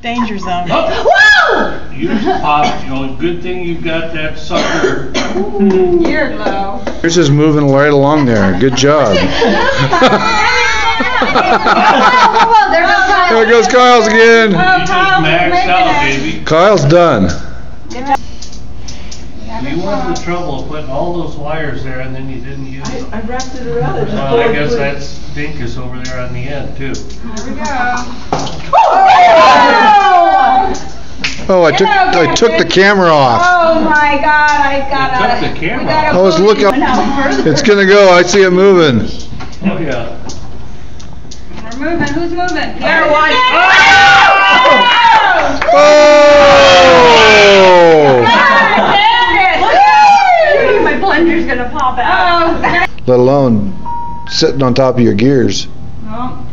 Danger zone. Oh. Whoa! You just popped, you know, good thing you got that sucker. You're low. Yours is moving right along there. Good job. Whoa, there goes Kyle. There goes Kyle's again. You just maxed out, baby. Kyle's done. You went to the trouble of putting all those wires there and then you didn't use them. I wrapped it around it. Well, I guess that's dinkus over there on the end too. Here we go. Oh, I took I took the camera off. Oh my God, I gotta. took the camera we gotta I was move looking. you now. It's gonna go. I see it moving. Oh, yeah. We're moving. Who's moving? There, watch. Oh! My gonna pop out. Let alone sitting on top of your gears. Oh,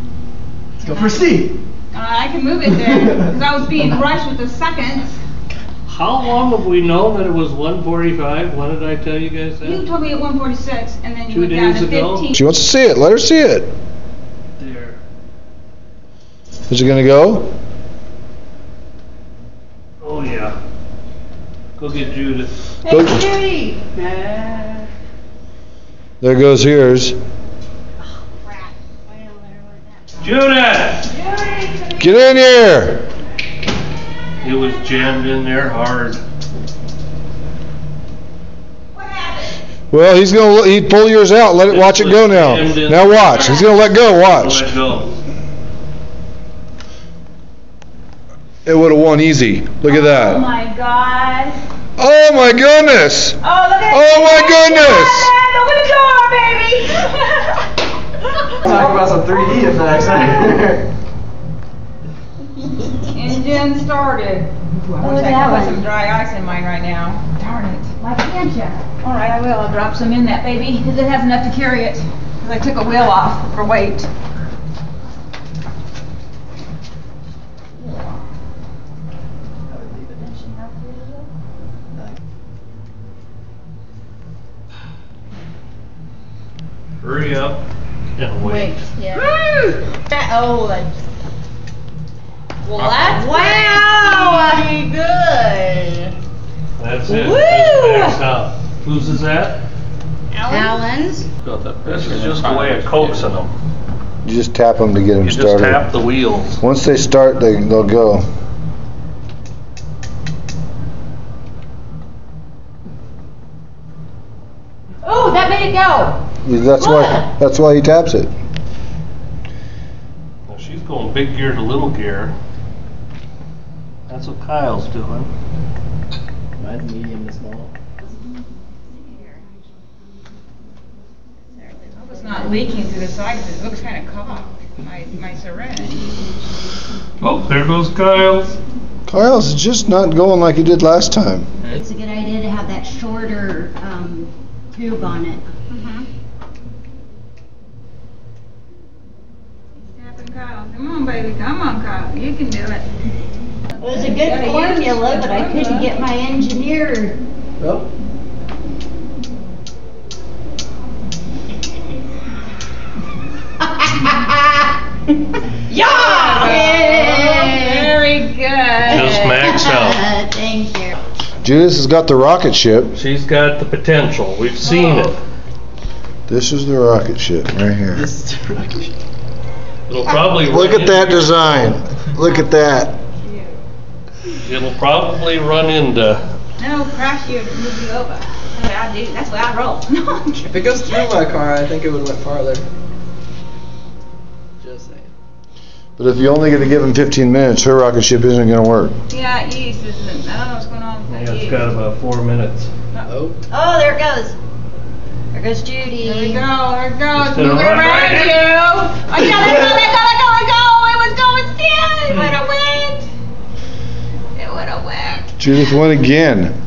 Let's go for C. uh, I can move it there because I was being rushed with the seconds. How long have we known that it was one forty-five? When did I tell you guys that? You told me at 146, and then you Two went down days to ago? 15. She wants to see it. Let her see it. There. Is it gonna go? Oh, yeah. Go get Judith. Go- Judy. There goes yours. Judith! Get in here. It was jammed in there hard. Well, he's gonna he'd pull yours out. Let it watch it go now. Now watch. He's gonna let go. Watch. Let go. It would have won easy. Look at that. Oh my God. Oh my goodness. Oh, look at Oh my goodness. Started. I wish I could put some dry ice in mine right now. Darn it. Why can't you? All right, I will. I'll drop some in that baby because it has enough to carry it. Because I took a wheel off for weight. Hurry up and wait. Yeah. Oh, that's. Well, that's Wow. pretty good. That's it. Woo! That's maxed. Whose is that? Alan's. This is just a way of coaxing them. You just tap them to get them You just tap the wheels. Once they start, they they'll go. Oh, that made it go. That's why that's why he taps it. Now she's going big gear to little gear. That's what Kyle's doing. Mine's medium to small. hope it's not leaking through the sides. It looks kind of caught. My, my syringe. Oh, there goes Kyle's. Kyle's just not going like he did last time. It's a good idea to have that shorter um, tube on it. Mm-hmm. Kyle. Come on, baby. Come on, Kyle. You can do it. It was a good formula, but I couldn't get my engineer. Well, Yeah! Very good. Just maxed out. Thank you. Judith has got the rocket ship. She's got the potential. We've seen it. Oh. This is the rocket ship right here. this is right. It'll probably Look at that design. Look at that. It'll probably run into. No, crash you and move you over. That's what I do. That's what I roll. No, I'm kidding. If it goes through my car, I think it would have went farther. Just saying. But if you only get to give him 15 minutes, her rocket ship isn't going to work. Yeah, yeast isn't. I don't know what's going on with Yeah, that it's yeast. got about four minutes. Oh. oh. Oh, there it goes. There goes Judy. There we go. There it goes. Just Moving around right in. you. Oh, yeah, let Judith went again.